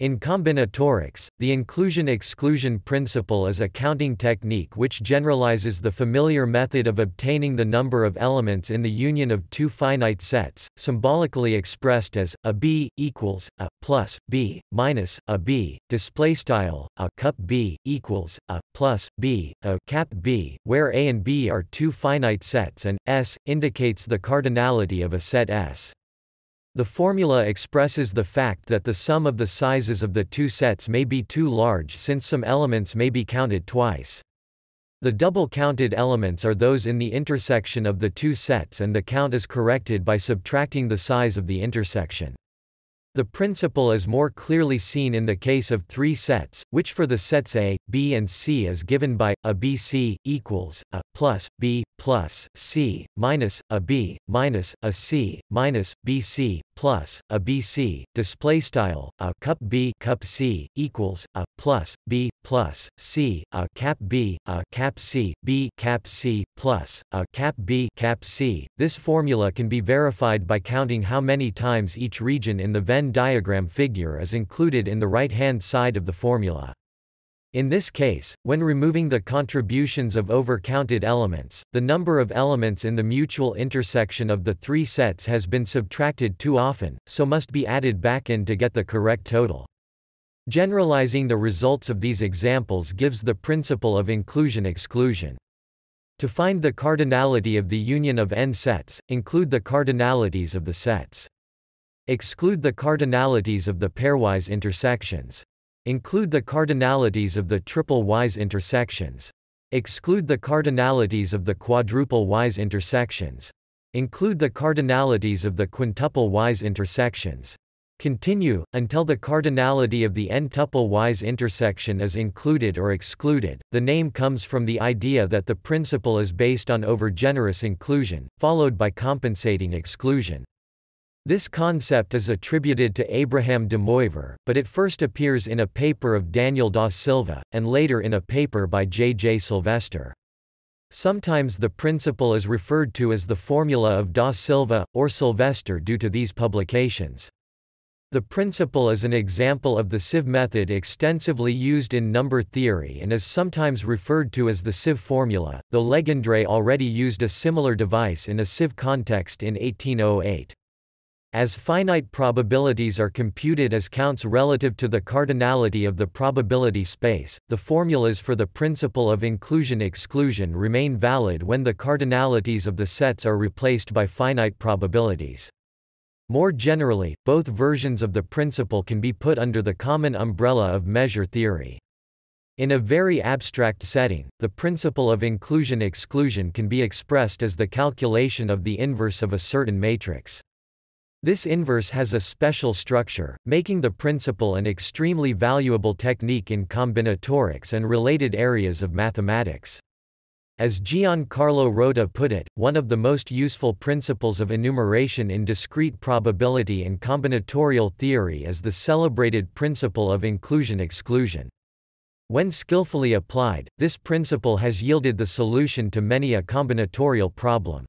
In combinatorics, the inclusion-exclusion principle is a counting technique which generalizes the familiar method of obtaining the number of elements in the union of two finite sets, symbolically expressed as a b equals a plus b minus a b. Display style a cup b equals a plus b a cap b, where a and b are two finite sets and s indicates the cardinality of a set S. The formula expresses the fact that the sum of the sizes of the two sets may be too large since some elements may be counted twice. The double-counted elements are those in the intersection of the two sets and the count is corrected by subtracting the size of the intersection. The principle is more clearly seen in the case of three sets, which for the sets A, B and C is given by, a BC, equals, a, plus, B, plus, C, minus, a B, minus, a C, minus, BC, plus, display style, a cup B cup C, equals, a, plus, B, plus, C, a cap B, a cap C, B cap C, plus, a cap B cap C. This formula can be verified by counting how many times each region in the Venn diagram figure is included in the right-hand side of the formula. In this case, when removing the contributions of overcounted elements, the number of elements in the mutual intersection of the three sets has been subtracted too often, so must be added back in to get the correct total. Generalizing the results of these examples gives the principle of inclusion-exclusion. To find the cardinality of the union of n sets, include the cardinalities of the sets. Exclude the cardinalities of the pairwise intersections. Include the cardinalities of the triple-wise intersections. Exclude the cardinalities of the quadruple-wise intersections. Include the cardinalities of the quintuple-wise intersections. Continue, until the cardinality of the n-tuple-wise intersection is included or excluded. The name comes from the idea that the principle is based on over-generous inclusion, followed by compensating exclusion. This concept is attributed to Abraham de Moivre, but it first appears in a paper of Daniel da Silva, and later in a paper by J. J. Sylvester. Sometimes the principle is referred to as the formula of da Silva, or Sylvester due to these publications. The principle is an example of the sieve method extensively used in number theory and is sometimes referred to as the sieve formula, though Legendre already used a similar device in a sieve context in 1808. As finite probabilities are computed as counts relative to the cardinality of the probability space, the formulas for the principle of inclusion-exclusion remain valid when the cardinalities of the sets are replaced by finite probabilities. More generally, both versions of the principle can be put under the common umbrella of measure theory. In a very abstract setting, the principle of inclusion-exclusion can be expressed as the calculation of the inverse of a certain matrix. This inverse has a special structure, making the principle an extremely valuable technique in combinatorics and related areas of mathematics. As Giancarlo Rota put it, one of the most useful principles of enumeration in discrete probability and combinatorial theory is the celebrated principle of inclusion-exclusion. When skillfully applied, this principle has yielded the solution to many a combinatorial problem.